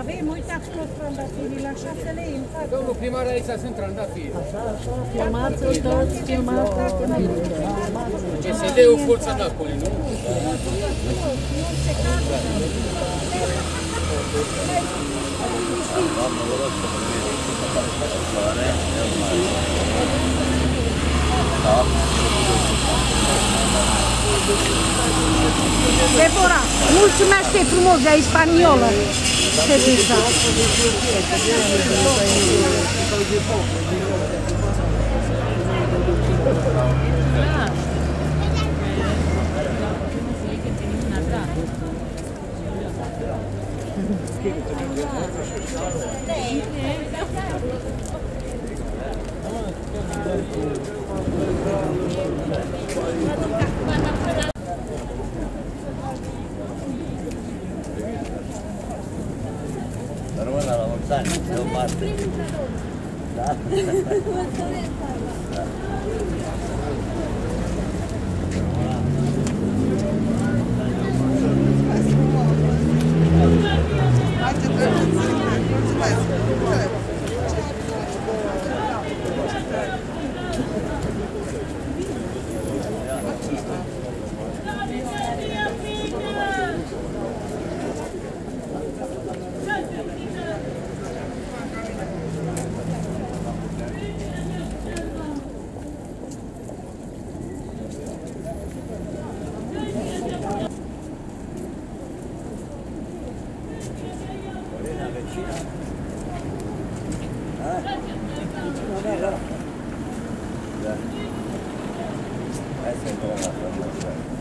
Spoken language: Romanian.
Avem, uite acolo trandafiri, la 6 lei în față. Domnul primar, aici sunt trandafiri. Așa, așa, filmați se filmați. PSD-ul Forța Napoli, nu? Nu se cadă. Da. E pora, mulțumesc că é frumos de spaniolă. Ce pizza. Thank you. Da, de o parte. Da? da. Thank you. Lorena vicina. Eh? Non è là. Eh, sembra la formazione.